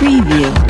Preview.